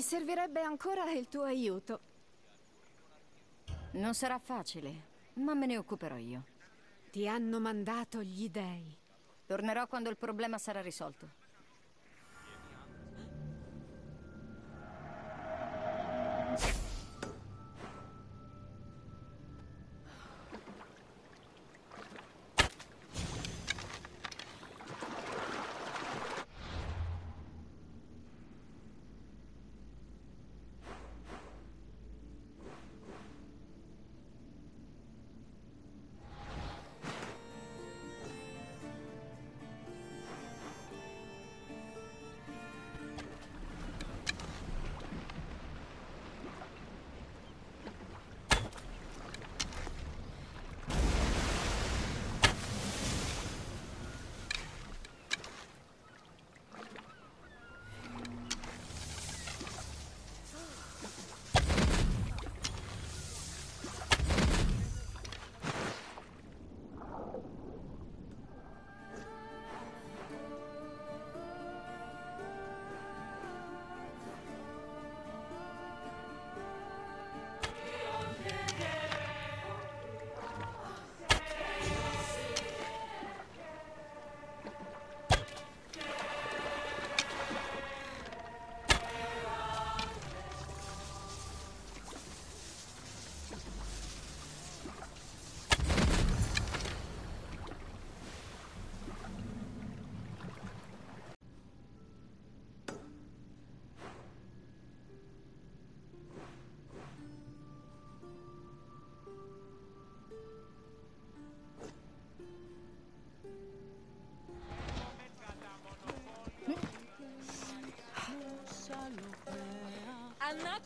servirebbe ancora il tuo aiuto. Non sarà facile, ma me ne occuperò io. Ti hanno mandato gli dei. Tornerò quando il problema sarà risolto. Anna?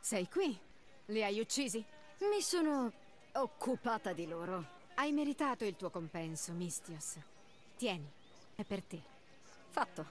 Sei qui? Li hai uccisi? Mi sono occupata di loro. Hai meritato il tuo compenso, Mistios. Tieni, è per te. Fatto.